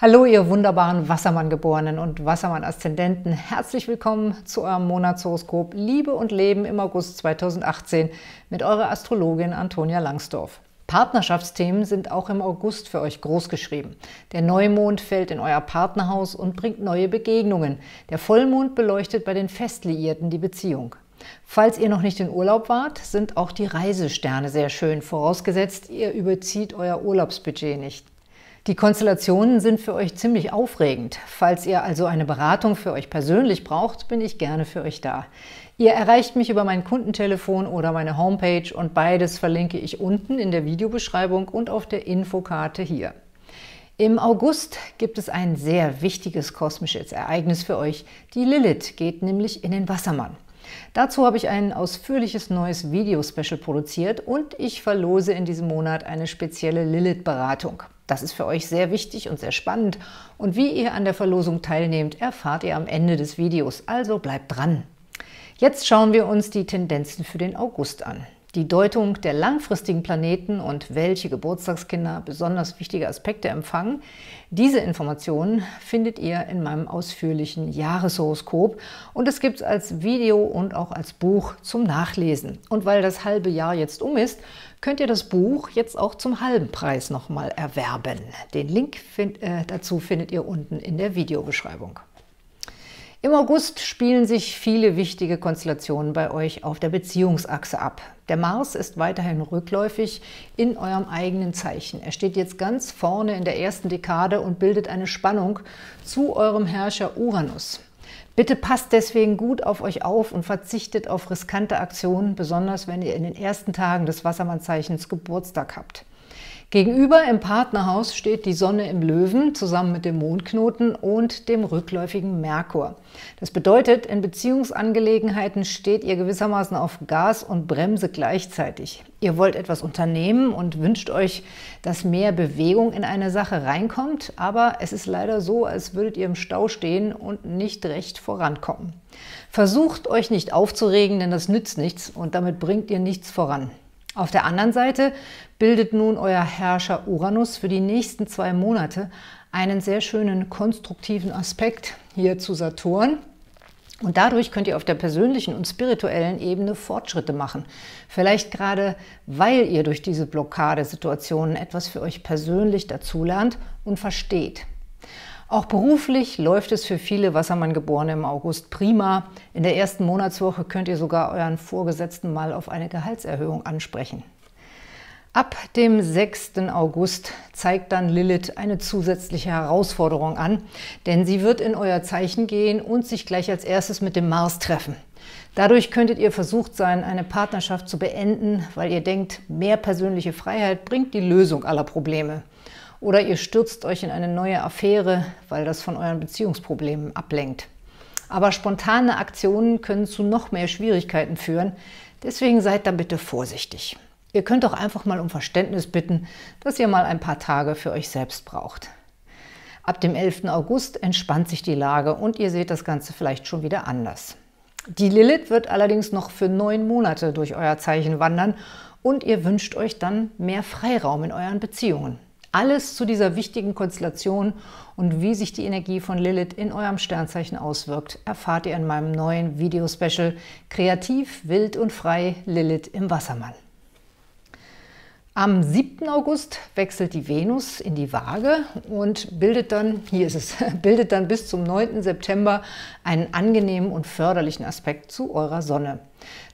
Hallo, ihr wunderbaren Wassermann-Geborenen und Wassermann-Aszendenten. Herzlich willkommen zu eurem Monatshoroskop Liebe und Leben im August 2018 mit eurer Astrologin Antonia Langsdorf. Partnerschaftsthemen sind auch im August für euch großgeschrieben. Der Neumond fällt in euer Partnerhaus und bringt neue Begegnungen. Der Vollmond beleuchtet bei den Festliierten die Beziehung. Falls ihr noch nicht in Urlaub wart, sind auch die Reisesterne sehr schön, vorausgesetzt ihr überzieht euer Urlaubsbudget nicht. Die Konstellationen sind für euch ziemlich aufregend. Falls ihr also eine Beratung für euch persönlich braucht, bin ich gerne für euch da. Ihr erreicht mich über mein Kundentelefon oder meine Homepage und beides verlinke ich unten in der Videobeschreibung und auf der Infokarte hier. Im August gibt es ein sehr wichtiges kosmisches Ereignis für euch. Die Lilith geht nämlich in den Wassermann. Dazu habe ich ein ausführliches neues Video-Special produziert und ich verlose in diesem Monat eine spezielle Lilith-Beratung. Das ist für euch sehr wichtig und sehr spannend und wie ihr an der Verlosung teilnehmt, erfahrt ihr am Ende des Videos, also bleibt dran! Jetzt schauen wir uns die Tendenzen für den August an. Die Deutung der langfristigen Planeten und welche Geburtstagskinder besonders wichtige Aspekte empfangen, diese Informationen findet ihr in meinem ausführlichen Jahreshoroskop und es gibt es als Video und auch als Buch zum Nachlesen. Und weil das halbe Jahr jetzt um ist, könnt ihr das Buch jetzt auch zum halben Preis nochmal erwerben. Den Link find, äh, dazu findet ihr unten in der Videobeschreibung. Im August spielen sich viele wichtige Konstellationen bei euch auf der Beziehungsachse ab. Der Mars ist weiterhin rückläufig in eurem eigenen Zeichen. Er steht jetzt ganz vorne in der ersten Dekade und bildet eine Spannung zu eurem Herrscher Uranus. Bitte passt deswegen gut auf euch auf und verzichtet auf riskante Aktionen, besonders wenn ihr in den ersten Tagen des Wassermannzeichens Geburtstag habt. Gegenüber im Partnerhaus steht die Sonne im Löwen zusammen mit dem Mondknoten und dem rückläufigen Merkur. Das bedeutet, in Beziehungsangelegenheiten steht ihr gewissermaßen auf Gas und Bremse gleichzeitig. Ihr wollt etwas unternehmen und wünscht euch, dass mehr Bewegung in eine Sache reinkommt, aber es ist leider so, als würdet ihr im Stau stehen und nicht recht vorankommen. Versucht euch nicht aufzuregen, denn das nützt nichts und damit bringt ihr nichts voran. Auf der anderen Seite bildet nun euer Herrscher Uranus für die nächsten zwei Monate einen sehr schönen konstruktiven Aspekt hier zu Saturn. Und dadurch könnt ihr auf der persönlichen und spirituellen Ebene Fortschritte machen. Vielleicht gerade, weil ihr durch diese Blockadesituationen etwas für euch persönlich dazulernt und versteht. Auch beruflich läuft es für viele Wassermann-Geborene im August prima. In der ersten Monatswoche könnt ihr sogar euren Vorgesetzten mal auf eine Gehaltserhöhung ansprechen. Ab dem 6. August zeigt dann Lilith eine zusätzliche Herausforderung an, denn sie wird in euer Zeichen gehen und sich gleich als erstes mit dem Mars treffen. Dadurch könntet ihr versucht sein, eine Partnerschaft zu beenden, weil ihr denkt, mehr persönliche Freiheit bringt die Lösung aller Probleme. Oder ihr stürzt euch in eine neue Affäre, weil das von euren Beziehungsproblemen ablenkt. Aber spontane Aktionen können zu noch mehr Schwierigkeiten führen. Deswegen seid da bitte vorsichtig. Ihr könnt auch einfach mal um Verständnis bitten, dass ihr mal ein paar Tage für euch selbst braucht. Ab dem 11. August entspannt sich die Lage und ihr seht das Ganze vielleicht schon wieder anders. Die Lilith wird allerdings noch für neun Monate durch euer Zeichen wandern und ihr wünscht euch dann mehr Freiraum in euren Beziehungen. Alles zu dieser wichtigen Konstellation und wie sich die Energie von Lilith in eurem Sternzeichen auswirkt, erfahrt ihr in meinem neuen Videospecial Kreativ, wild und frei Lilith im Wassermann. Am 7. August wechselt die Venus in die Waage und bildet dann, hier ist es, bildet dann bis zum 9. September einen angenehmen und förderlichen Aspekt zu eurer Sonne.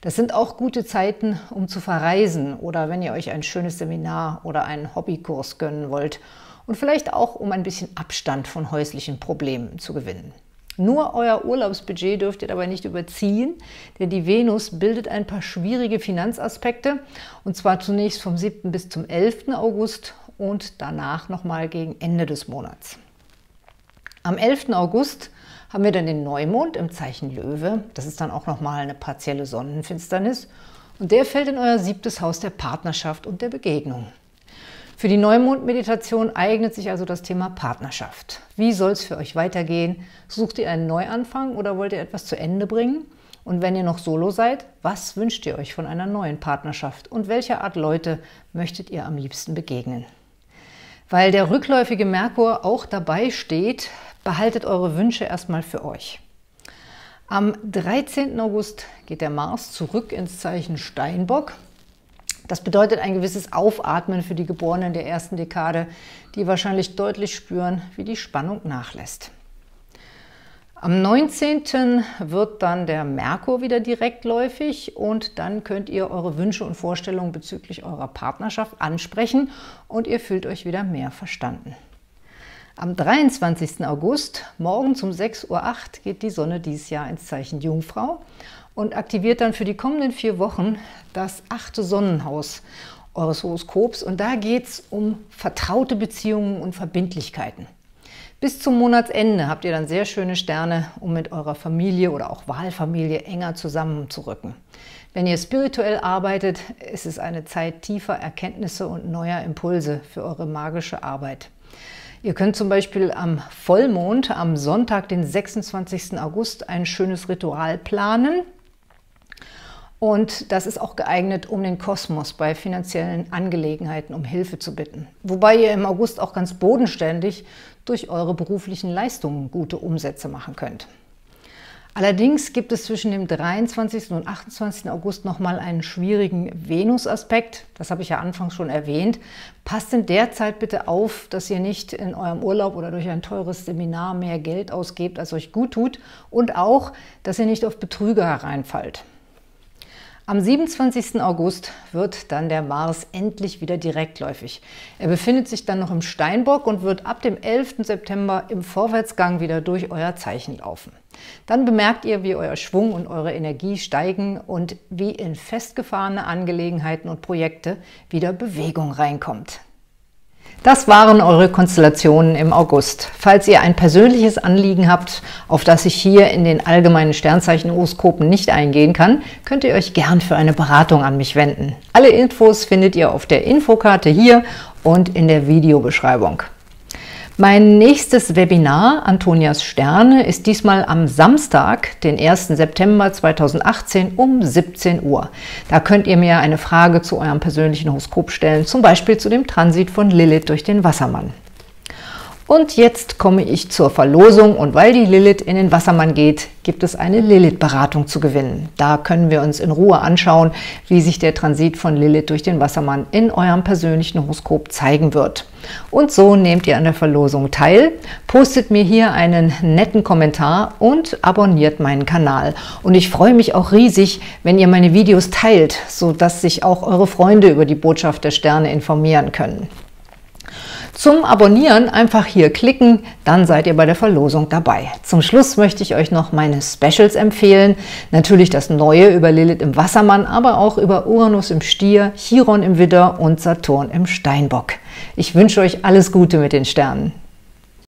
Das sind auch gute Zeiten, um zu verreisen oder wenn ihr euch ein schönes Seminar oder einen Hobbykurs gönnen wollt und vielleicht auch, um ein bisschen Abstand von häuslichen Problemen zu gewinnen. Nur euer Urlaubsbudget dürft ihr dabei nicht überziehen, denn die Venus bildet ein paar schwierige Finanzaspekte, und zwar zunächst vom 7. bis zum 11. August und danach nochmal gegen Ende des Monats. Am 11. August haben wir dann den Neumond im Zeichen Löwe. Das ist dann auch nochmal eine partielle Sonnenfinsternis. Und der fällt in euer siebtes Haus der Partnerschaft und der Begegnung. Für die Neumond-Meditation eignet sich also das Thema Partnerschaft. Wie soll es für euch weitergehen? Sucht ihr einen Neuanfang oder wollt ihr etwas zu Ende bringen? Und wenn ihr noch solo seid, was wünscht ihr euch von einer neuen Partnerschaft und welcher Art Leute möchtet ihr am liebsten begegnen? Weil der rückläufige Merkur auch dabei steht, behaltet eure Wünsche erstmal für euch. Am 13. August geht der Mars zurück ins Zeichen Steinbock. Das bedeutet ein gewisses Aufatmen für die Geborenen der ersten Dekade, die wahrscheinlich deutlich spüren, wie die Spannung nachlässt. Am 19. wird dann der Merkur wieder direktläufig und dann könnt ihr eure Wünsche und Vorstellungen bezüglich eurer Partnerschaft ansprechen und ihr fühlt euch wieder mehr verstanden. Am 23. August, morgens um 6.08 Uhr, geht die Sonne dieses Jahr ins Zeichen Jungfrau und aktiviert dann für die kommenden vier Wochen das achte Sonnenhaus eures Horoskops. Und da geht es um vertraute Beziehungen und Verbindlichkeiten. Bis zum Monatsende habt ihr dann sehr schöne Sterne, um mit eurer Familie oder auch Wahlfamilie enger zusammenzurücken. Wenn ihr spirituell arbeitet, ist es eine Zeit tiefer Erkenntnisse und neuer Impulse für eure magische Arbeit. Ihr könnt zum Beispiel am Vollmond, am Sonntag, den 26. August, ein schönes Ritual planen. Und das ist auch geeignet, um den Kosmos bei finanziellen Angelegenheiten um Hilfe zu bitten. Wobei ihr im August auch ganz bodenständig durch eure beruflichen Leistungen gute Umsätze machen könnt. Allerdings gibt es zwischen dem 23. und 28. August nochmal einen schwierigen Venus-Aspekt. Das habe ich ja anfangs schon erwähnt. Passt in der Zeit bitte auf, dass ihr nicht in eurem Urlaub oder durch ein teures Seminar mehr Geld ausgebt, als euch gut tut. Und auch, dass ihr nicht auf Betrüger hereinfallt. Am 27. August wird dann der Mars endlich wieder direktläufig. Er befindet sich dann noch im Steinbock und wird ab dem 11. September im Vorwärtsgang wieder durch euer Zeichen laufen. Dann bemerkt ihr, wie euer Schwung und eure Energie steigen und wie in festgefahrene Angelegenheiten und Projekte wieder Bewegung reinkommt. Das waren eure Konstellationen im August. Falls ihr ein persönliches Anliegen habt, auf das ich hier in den allgemeinen Sternzeichen-Horoskopen nicht eingehen kann, könnt ihr euch gern für eine Beratung an mich wenden. Alle Infos findet ihr auf der Infokarte hier und in der Videobeschreibung. Mein nächstes Webinar, Antonias Sterne, ist diesmal am Samstag, den 1. September 2018 um 17 Uhr. Da könnt ihr mir eine Frage zu eurem persönlichen Horoskop stellen, zum Beispiel zu dem Transit von Lilith durch den Wassermann. Und jetzt komme ich zur Verlosung und weil die Lilith in den Wassermann geht, gibt es eine Lilith-Beratung zu gewinnen. Da können wir uns in Ruhe anschauen, wie sich der Transit von Lilith durch den Wassermann in eurem persönlichen Horoskop zeigen wird. Und so nehmt ihr an der Verlosung teil, postet mir hier einen netten Kommentar und abonniert meinen Kanal. Und ich freue mich auch riesig, wenn ihr meine Videos teilt, sodass sich auch eure Freunde über die Botschaft der Sterne informieren können. Zum Abonnieren einfach hier klicken, dann seid ihr bei der Verlosung dabei. Zum Schluss möchte ich euch noch meine Specials empfehlen. Natürlich das Neue über Lilith im Wassermann, aber auch über Uranus im Stier, Chiron im Widder und Saturn im Steinbock. Ich wünsche euch alles Gute mit den Sternen.